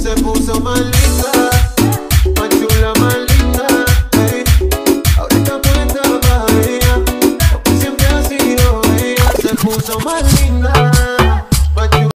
se puso más linda, más chula, más linda. Ahorita cuenta para ella, siempre ha sido ella, se puso más linda.